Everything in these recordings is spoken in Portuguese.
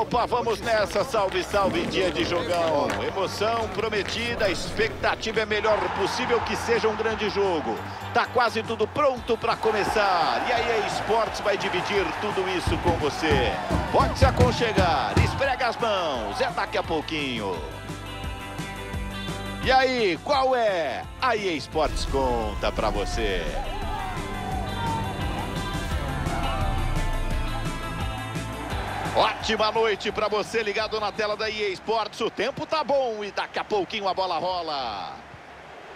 Opa, vamos nessa, salve, salve, dia de jogão. Emoção prometida, expectativa é melhor possível que seja um grande jogo. Tá quase tudo pronto para começar. E aí a Esportes vai dividir tudo isso com você. Pode se aconchegar, esfrega as mãos, é daqui a pouquinho. E aí, qual é? A EA conta para você. Ótima noite para você ligado na tela da EA Sports. O tempo tá bom e daqui a pouquinho a bola rola.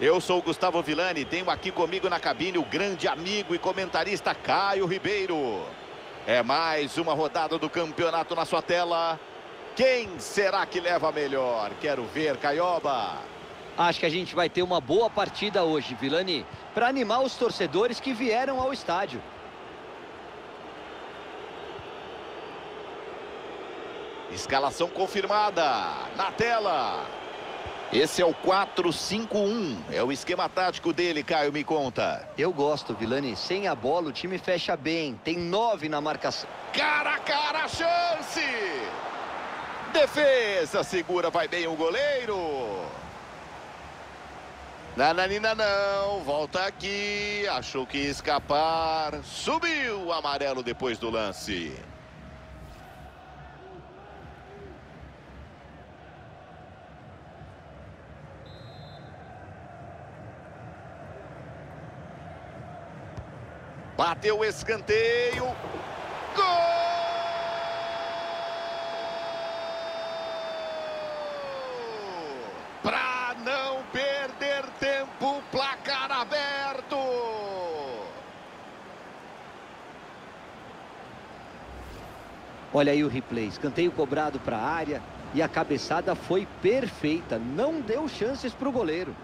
Eu sou o Gustavo Villani, tenho aqui comigo na cabine o grande amigo e comentarista Caio Ribeiro. É mais uma rodada do campeonato na sua tela. Quem será que leva melhor? Quero ver, Caioba. Acho que a gente vai ter uma boa partida hoje, Vilani, para animar os torcedores que vieram ao estádio. Escalação confirmada na tela. Esse é o 4-5-1. É o esquema tático dele, Caio, me conta. Eu gosto, Vilani. Sem a bola, o time fecha bem. Tem nove na marcação. Cara a cara, chance! Defesa, segura, vai bem o goleiro. Nananina não, volta aqui, achou que ia escapar, subiu o amarelo depois do lance. Bateu o escanteio. Gol! Para não perder tempo, placar aberto. Olha aí o replay. Escanteio cobrado para a área e a cabeçada foi perfeita. Não deu chances para o goleiro.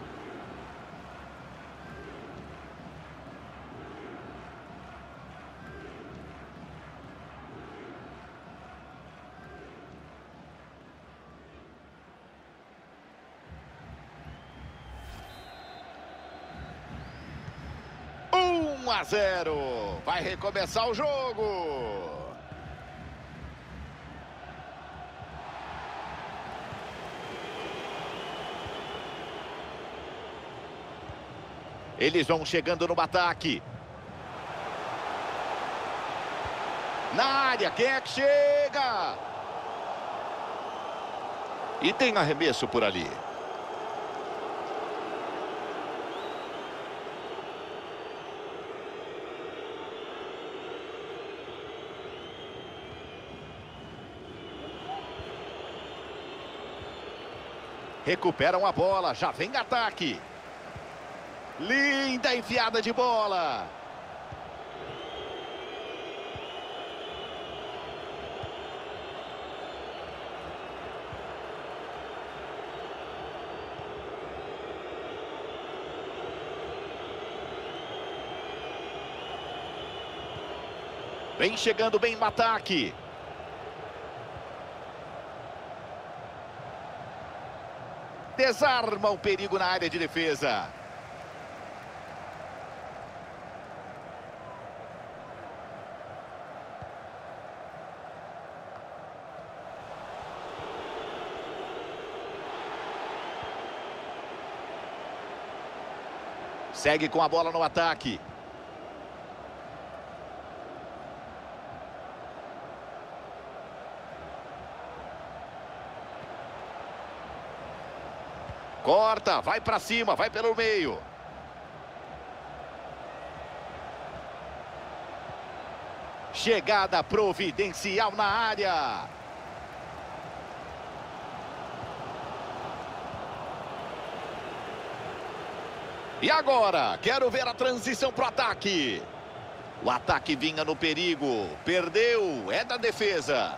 Um a 0. Vai recomeçar o jogo. Eles vão chegando no ataque. Na área, quem é que chega? E tem arremesso por ali. Recuperam a bola, já vem ataque. Linda enfiada de bola. Vem chegando bem no ataque. Desarma o perigo na área de defesa. Segue com a bola no ataque. Corta, vai para cima, vai pelo meio. Chegada providencial na área. E agora, quero ver a transição para o ataque. O ataque vinha no perigo, perdeu, é da defesa.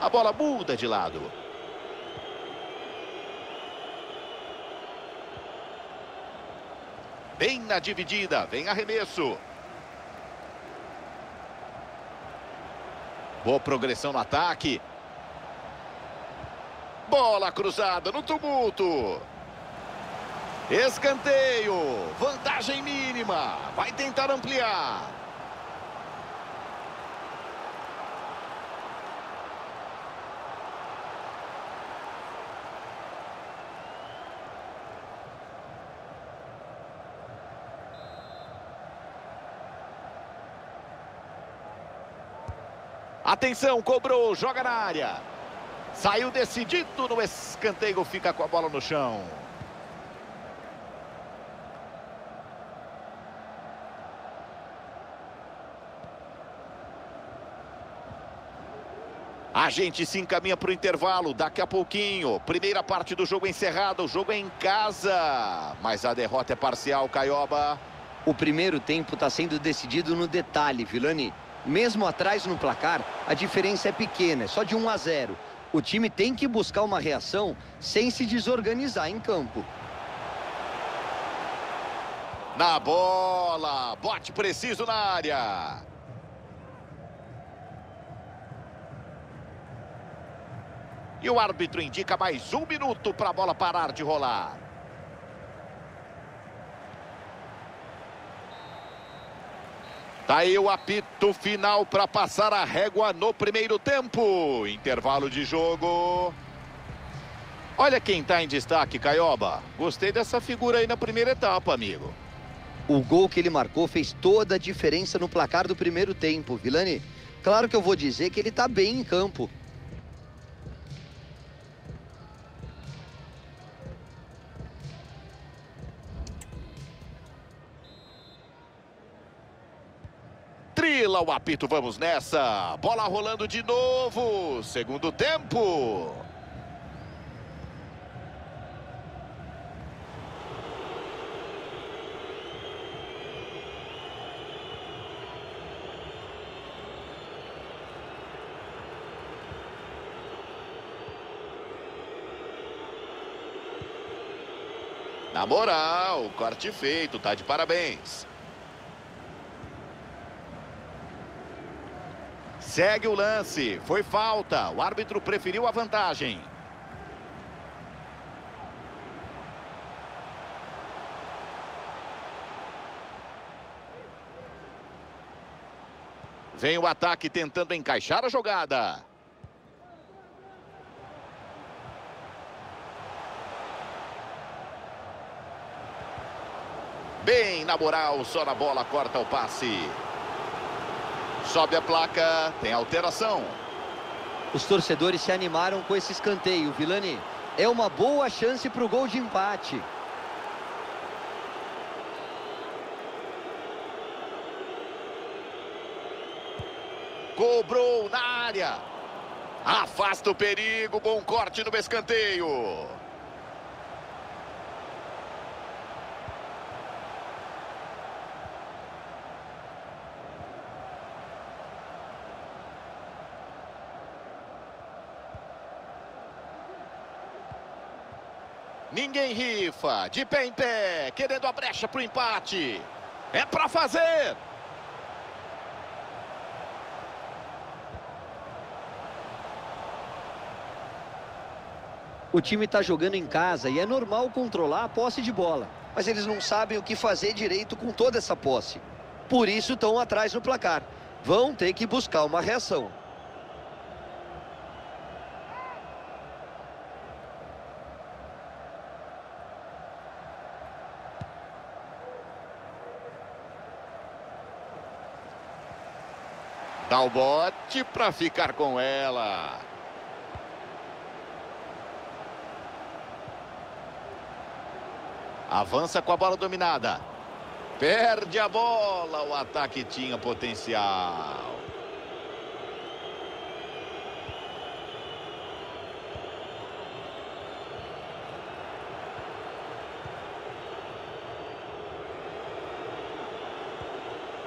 A bola muda de lado. Bem na dividida, vem arremesso. Boa progressão no ataque. Bola cruzada no tumulto. Escanteio. Vantagem mínima. Vai tentar ampliar. Atenção, cobrou, joga na área. Saiu decidido no escanteio, fica com a bola no chão. A gente se encaminha para o intervalo daqui a pouquinho. Primeira parte do jogo encerrada, o jogo é em casa. Mas a derrota é parcial, Caioba. O primeiro tempo está sendo decidido no detalhe, Vilani. Mesmo atrás no placar, a diferença é pequena, é só de 1 a 0. O time tem que buscar uma reação sem se desorganizar em campo. Na bola, bote preciso na área. E o árbitro indica mais um minuto para a bola parar de rolar. Tá aí o apito final para passar a régua no primeiro tempo. Intervalo de jogo. Olha quem está em destaque, Caioba. Gostei dessa figura aí na primeira etapa, amigo. O gol que ele marcou fez toda a diferença no placar do primeiro tempo, Vilani. Claro que eu vou dizer que ele está bem em campo. O apito, vamos nessa. Bola rolando de novo. Segundo tempo. Na moral, corte feito, tá de parabéns. Segue o lance. Foi falta. O árbitro preferiu a vantagem. Vem o ataque tentando encaixar a jogada. Bem na moral, só na bola, corta o passe. Sobe a placa, tem alteração. Os torcedores se animaram com esse escanteio, Vilani. É uma boa chance para o gol de empate. Cobrou na área. Afasta o perigo, bom corte no escanteio. Ninguém rifa. De pé em pé. Querendo a brecha para o empate. É para fazer. O time está jogando em casa e é normal controlar a posse de bola. Mas eles não sabem o que fazer direito com toda essa posse. Por isso estão atrás no placar. Vão ter que buscar uma reação. Dá bote para ficar com ela. Avança com a bola dominada. Perde a bola. O ataque tinha potencial.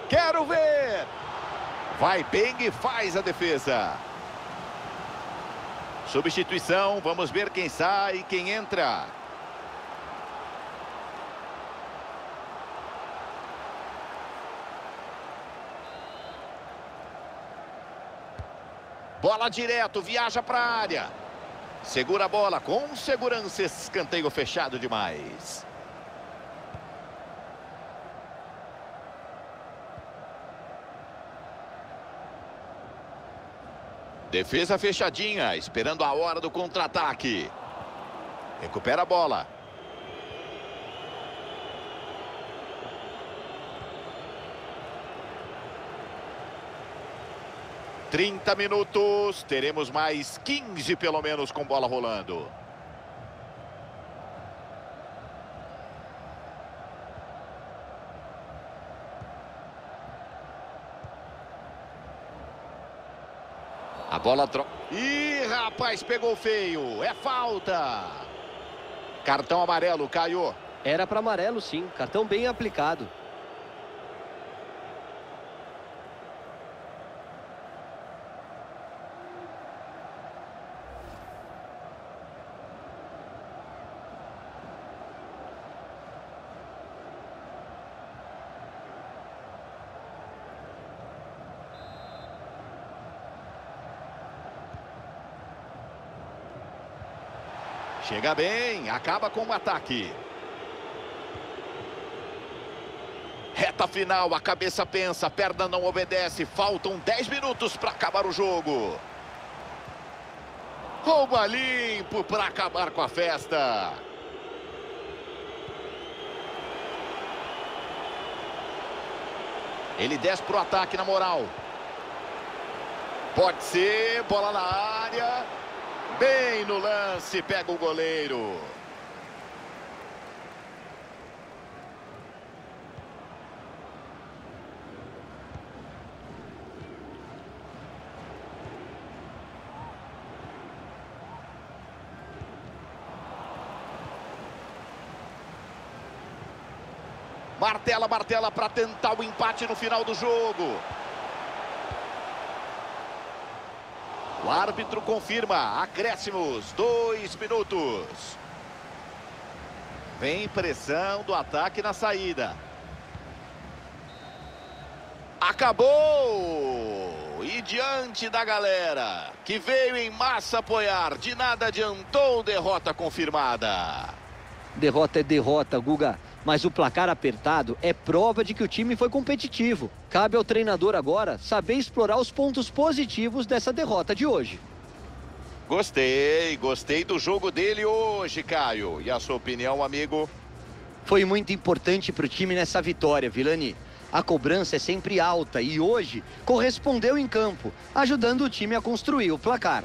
Quero ver. Vai bem e faz a defesa. Substituição, vamos ver quem sai e quem entra. Bola direto, viaja para a área. Segura a bola com segurança, escanteio fechado demais. Defesa fechadinha, esperando a hora do contra-ataque. Recupera a bola. Trinta minutos, teremos mais 15 pelo menos com bola rolando. A bola troca. Ih, rapaz, pegou feio. É falta. Cartão amarelo, Caio. Era para amarelo, sim. Cartão bem aplicado. Chega bem, acaba com o ataque. Reta final, a cabeça pensa, a perna não obedece. Faltam 10 minutos para acabar o jogo. Rouba limpo para acabar com a festa. Ele desce para o ataque na moral. Pode ser, bola na área. Bem no lance, pega o goleiro. Martela, martela para tentar o empate no final do jogo. O árbitro confirma. Acréscimos. Dois minutos. Vem pressão do ataque na saída. Acabou! E diante da galera que veio em massa apoiar, de nada adiantou derrota confirmada. Derrota é derrota, Guga. Mas o placar apertado é prova de que o time foi competitivo. Cabe ao treinador agora saber explorar os pontos positivos dessa derrota de hoje. Gostei, gostei do jogo dele hoje, Caio. E a sua opinião, amigo? Foi muito importante para o time nessa vitória, Vilani. A cobrança é sempre alta e hoje correspondeu em campo, ajudando o time a construir o placar.